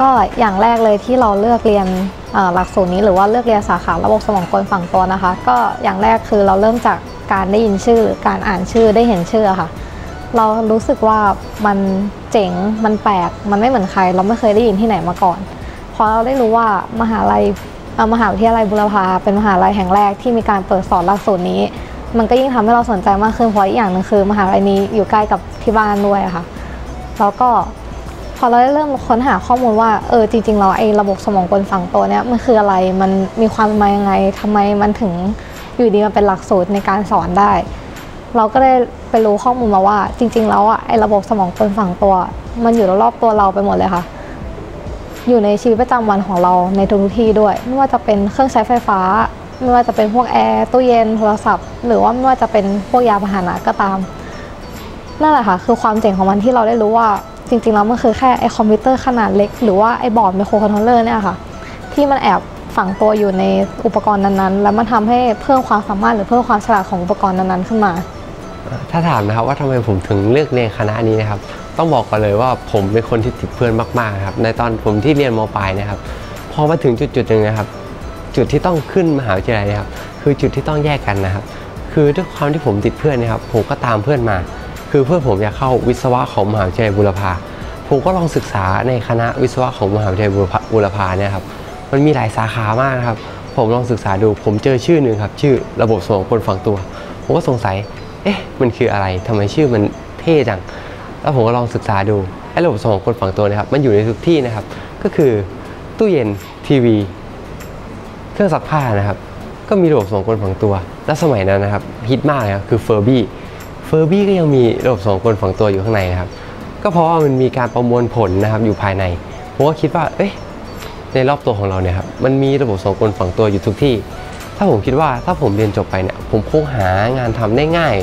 ก็อย่างแรกเลยที่เราเลือกเรียนหลักสูตรนี้หรือว่าเลือกเรียนสาขาระบบสมองกลฝั่งตัวนะคะ ก็อย่างแรกคือเราเริ่มจากการได้ยินชื่อ การอ่านชื่อได้เห็นชื่อค่ะ เรารู้สึกว่ามันเจ๋งมันแปลกมันไม่เหมือนใคร เราไม่เคยได้ยินที่ไหนมาก่อนพอเราได้รู้ว่ามหาลัยมหาวิทยาลัยบุรพาเป็นมหาลัยแห่งแรกที่มีการเปิดสอนหลักสูตรนี้ มันก็ยิ่งทำให้เราสนใจมากขึ้นเพราะอีกอย่างหนึ่งคือ มหาลัยนี้อยู่ใกล้กับที่บ้านด้วยค่ะแล้วก็ พอเราได้เริ่มค้นหาข้อมูลว่าเออจริงๆเราไอ้ระบบสมองกลฝังตัวเนี้ยมันคืออะไรมันมีความมายังไงทำไมมันถึงอยู่ดีมันเป็นหลักสูตรในการสอนได้ เราก็ได้ไปรู้ข้อมูลมาว่า จริง ๆ แล้วอะไอ้ระบบสมองกลฝังตัว มันอยู่รอบตัวเราไปหมดเลยค่ะ อยู่ในชีวิตประจำวันของเราในทุกที่ด้วย ไม่ว่าจะเป็นเครื่องใช้ไฟฟ้า ไม่ว่าจะเป็นพวกแอร์ตู้เย็นโทรศัพท์ หรือว่าไม่ว่าจะเป็นพวกยานพาหนะก็ตาม นั่นแหละค่ะคือความเจ๋งของมันที่เราได้รู้ว่าจริงๆแล้วมันคือแค่ไอ้คอมพิวเตอร์ขนาดเล็ก หรือว่าไอ้ board microcontroller เนี่ยค่ะ ที่มันแอบฝังตัวอยู่ในอุปกรณ์นั้นๆ แล้วมันทำให้เพิ่มความสามารถหรือเพิ่มความฉลาดของอุปกรณ์นั้นๆขึ้นมา ถ้าถามนะครับว่าทำไมผมถึงเลือกเรียนคณะนี้นะครับ ต้องบอกก่อนเลยว่าผมเป็นคนที่ติดเพื่อนมากๆครับในตอนผมที่เรียนมปลายนะครับพอมาถึงจุดๆหนึ่งนะครับ จุดที่ต้องขึ้นมหาวิทยาลัยนะครับ คือจุดที่ต้องแยกกันนะครับ คือด้วยความที่ผมติดเพื่อนนะครับผมก็ตามเพื่อนมา คือเพื่อนผมอยากเข้าวิศวะของมหาวิทยาลัยบุรพาผมก็ลองศึกษาในคณะวิศวะของมหาวิทยาลัยบุรพาเนี่ยครับมันมีหลายสาขามากนะครับ ผมลองศึกษาดูผมเจอชื่อหนึ่งครับ ชื่อระบบสมองคนฝังตัว ผมก็สงสัย เอ๊ะ มันคืออะไรทำไมชื่อมันเท่จัง แล้วผมก็ลองศึกษาดูไอ้ระบบสมองคนฝังตัวนะครับ มันอยู่ในทุกที่นะครับ ก็คือตู้เย็นทีวี เครื่องซักผ้านะครับ ก็มีระบบสมองคนฝังตัว และสมัยนั้นนะครับฮิตมากครับคือเฟอร์บี้ เฟอร์บี้ก็ยังมีระบบสองคนฝังตัวอยู่ข้างในนะครับ ก็เพราะว่ามันมีการประมวลผลนะครับอยู่ภายในผมก็คิดว่าเอ้ยในรอบตัวของเราเนี่ยครับมันมีระบบสองกลฝังตัวอยู่ทุกที่ ถ้าผมคิดว่าถ้าผมเรียนจบไปเนี่ยผมคงหางานทำได้ง่าย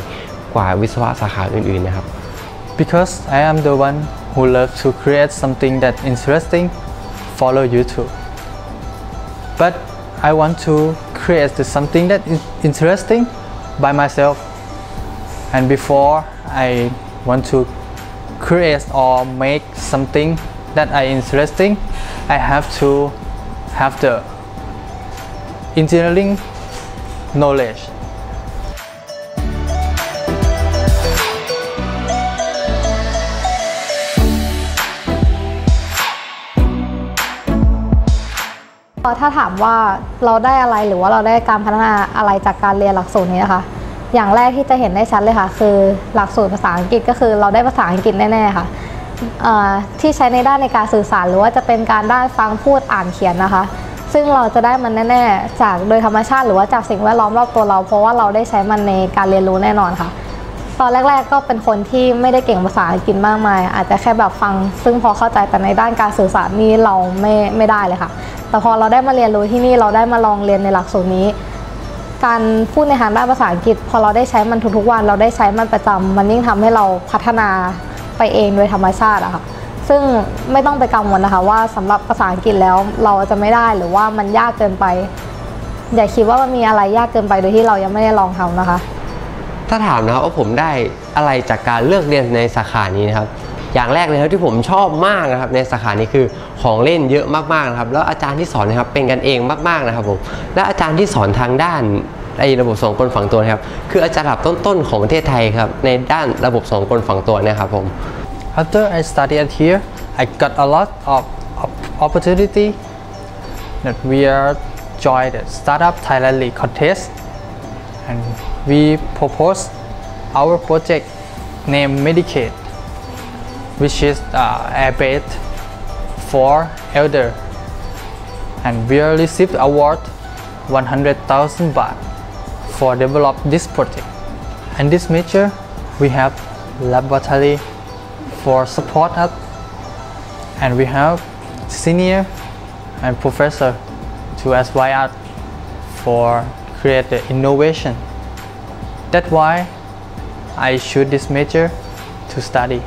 กว่าวิศวะสาขาอื่นๆนะครับ because I am the one who loves to create something that interesting follow YouTube but I want to create something that is interesting by myself and before I want to create or make something that I interesting, I have to have the engineering knowledge. ถ้าถามว่าเราได้อะไรหรือว่าเราได้การพัฒนาอะไรจากการเรียนหลักสูตรนี้นะคะ อย่างแรกที่จะเห็นได้ชัดเลยค่ะ คือหลักสูตรภาษาอังกฤษก็คือเราได้ภาษาอังกฤษแน่ๆค่ะที่ใช้ในด้านในการสื่อสารหรือว่าจะเป็นการด้านฟังพูดอ่านเขียนนะคะ ซึ่งเราจะได้มันแน่ๆ จากโดยธรรมชาติหรือว่าจากสิ่งแวดล้อมรอบตัวเรา เพราะว่าเราได้ใช้มันในการเรียนรู้แน่นอนค่ะ ตอนแรก ๆ ก็เป็นคนที่ไม่ได้เก่งภาษาอังกฤษมากมาย อาจจะแค่แบบฟัง ซึ่งพอเข้าใจแต่ในด้านการสื่อสารนี่เราไม่ไม่ได้เลยค่ะ แต่พอเราได้มาเรียนรู้ที่นี่เราได้มาลองเรียนในหลักสูตรนี้ การพูดในทางด้านภาษาอังกฤษ พอเราได้ใช้มันทุกๆวัน เราได้ใช้มันประจำมันยิ่งทำให้เราพัฒนาไปเองโดยธรรมชาติอะค่ะซึ่งไม่ต้องไปกังวลนะคะว่าสำหรับภาษาอังกฤษแล้วเราจะไม่ได้หรือว่ามันยากเกินไป อย่าคิดว่ามันมีอะไรยากเกินไปโดยที่เรายังไม่ได้ลองทำนะคะ ถ้าถามนะครับว่าผมได้อะไรจากการเลือกเรียนในสาขานี้นะครับ อย่างแรกเลยครับที่ผมชอบมากนะครับในสาขานี้คือของเล่นเยอะมากๆนะครับแล้วอาจารย์ที่สอนนะครับเป็นกันเองมากๆนะครับผมและอาจารย์ที่สอนทางด้านไอ้ระบบสองกลฝังตัวนะครับคืออาจารย์ระดับต้นๆของประเทศไทยครับในด้านระบบสองกลฝังตัวนะครับผม After I studied here I got a lot of opportunity that we are joined the startup Thailand League contest and we proposed our project named Medicaid which is uh, airbed for elder and we received award 100,000 baht for develop this project. And this major we have laboratory for support us and we have senior and professor to advise us for create the innovation. That's why I choose this major to study.